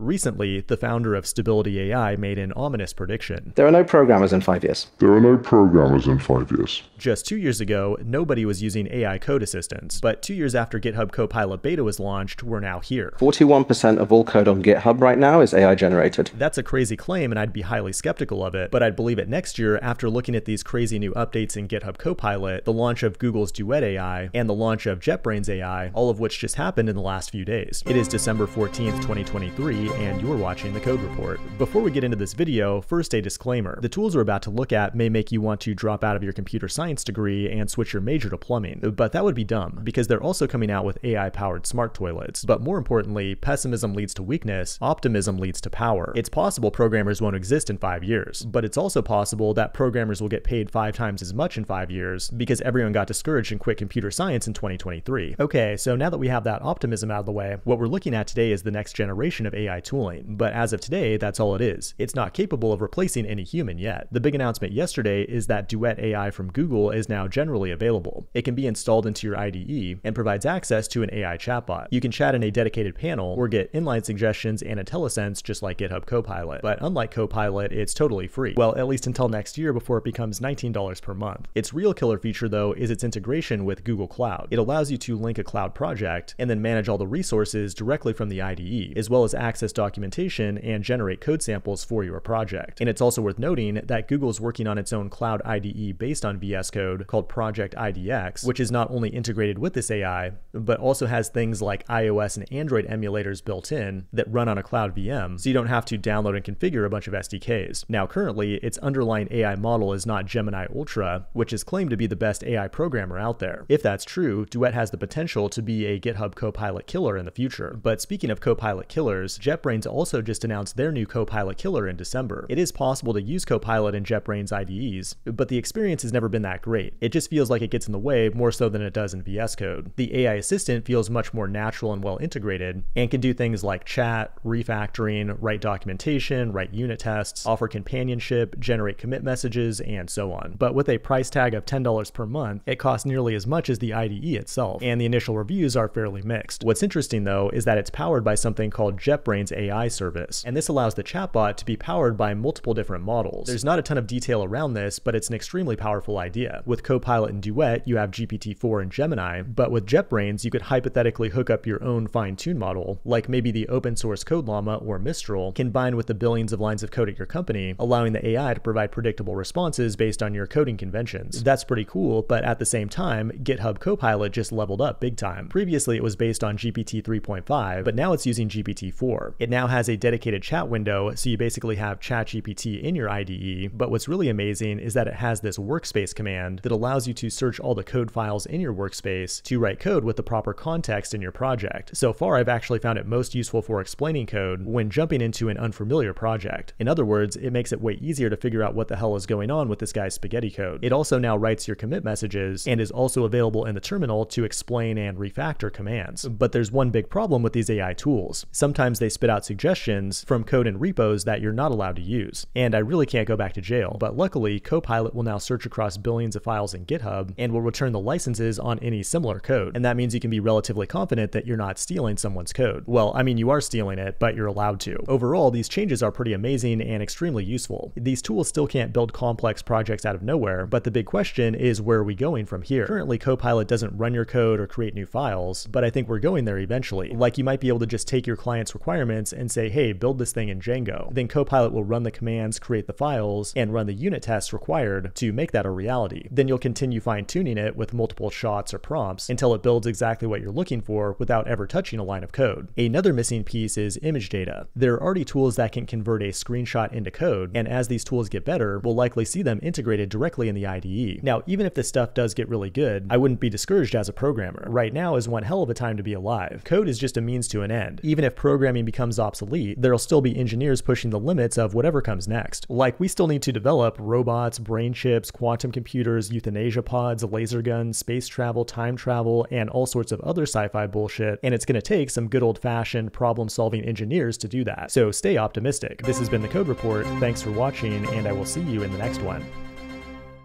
Recently, the founder of Stability AI made an ominous prediction. There are no programmers in five years. There are no programmers in five years. Just two years ago, nobody was using AI code assistants, but two years after GitHub Copilot Beta was launched, we're now here. 41% of all code on GitHub right now is AI generated. That's a crazy claim, and I'd be highly skeptical of it, but I'd believe it next year after looking at these crazy new updates in GitHub Copilot, the launch of Google's Duet AI, and the launch of JetBrains AI, all of which just happened in the last few days. It is December 14th, 2023, and you're watching the Code Report. Before we get into this video, first a disclaimer. The tools we're about to look at may make you want to drop out of your computer science degree and switch your major to plumbing, but that would be dumb, because they're also coming out with AI-powered smart toilets. But more importantly, pessimism leads to weakness, optimism leads to power. It's possible programmers won't exist in five years, but it's also possible that programmers will get paid five times as much in five years because everyone got discouraged and quit computer science in 2023. Okay, so now that we have that optimism out of the way, what we're looking at today is the next generation of AI tooling, but as of today, that's all it is. It's not capable of replacing any human yet. The big announcement yesterday is that Duet AI from Google is now generally available. It can be installed into your IDE and provides access to an AI chatbot. You can chat in a dedicated panel or get inline suggestions and IntelliSense just like GitHub Copilot. But unlike Copilot, it's totally free. Well, at least until next year before it becomes $19 per month. Its real killer feature though is its integration with Google Cloud. It allows you to link a cloud project and then manage all the resources directly from the IDE, as well as access documentation and generate code samples for your project. And it's also worth noting that Google's working on its own cloud IDE based on VS Code called Project IDX, which is not only integrated with this AI, but also has things like iOS and Android emulators built in that run on a cloud VM, so you don't have to download and configure a bunch of SDKs. Now, currently, its underlying AI model is not Gemini Ultra, which is claimed to be the best AI programmer out there. If that's true, Duet has the potential to be a GitHub Copilot killer in the future. But speaking of Copilot killers, JetBrains also just announced their new Copilot killer in December. It is possible to use Copilot in JetBrains IDEs, but the experience has never been that great. It just feels like it gets in the way more so than it does in VS Code. The AI assistant feels much more natural and well integrated, and can do things like chat, refactoring, write documentation, write unit tests, offer companionship, generate commit messages, and so on. But with a price tag of $10 per month, it costs nearly as much as the IDE itself, and the initial reviews are fairly mixed. What's interesting though is that it's powered by something called JetBrains AI service, and this allows the chatbot to be powered by multiple different models. There's not a ton of detail around this, but it's an extremely powerful idea. With Copilot and Duet, you have GPT-4 and Gemini, but with JetBrains, you could hypothetically hook up your own fine-tuned model, like maybe the open source Code Llama or Mistral, combined with the billions of lines of code at your company, allowing the AI to provide predictable responses based on your coding conventions. That's pretty cool, but at the same time, GitHub Copilot just leveled up big time. Previously, it was based on GPT 3.5, but now it's using GPT 4. It now has a dedicated chat window, so you basically have ChatGPT in your IDE, but what's really amazing is that it has this workspace command that allows you to search all the code files in your workspace to write code with the proper context in your project. So far, I've actually found it most useful for explaining code when jumping into an unfamiliar project. In other words, it makes it way easier to figure out what the hell is going on with this guy's spaghetti code. It also now writes your commit messages and is also available in the terminal to explain and refactor commands. But there's one big problem with these AI tools. Sometimes they spit out suggestions from code and repos that you're not allowed to use. And I really can't go back to jail. But luckily, Copilot will now search across billions of files in GitHub and will return the licenses on any similar code. And that means you can be relatively confident that you're not stealing someone's code. Well, I mean, you are stealing it, but you're allowed to. Overall, these changes are pretty amazing and extremely useful. These tools still can't build complex projects out of nowhere, but the big question is where are we going from here? Currently, Copilot doesn't run your code or create new files, but I think we're going there eventually. Like you might be able to just take your client's requirements and say, hey, build this thing in Django. Then Copilot will run the commands, create the files, and run the unit tests required to make that a reality. Then you'll continue fine tuning it with multiple shots or prompts until it builds exactly what you're looking for without ever touching a line of code. Another missing piece is image data. There are already tools that can convert a screenshot into code, and as these tools get better, we'll likely see them integrated directly in the IDE. Now, even if this stuff does get really good, I wouldn't be discouraged as a programmer. Right now is one hell of a time to be alive. Code is just a means to an end. Even if programming becomes obsolete, there'll still be engineers pushing the limits of whatever comes next. Like, we still need to develop robots, brain chips, quantum computers, euthanasia pods, laser guns, space travel, time travel, and all sorts of other sci-fi bullshit, and it's gonna take some good old-fashioned problem-solving engineers to do that. So stay optimistic. This has been the Code Report. Thanks for watching, and I will see you in the next one.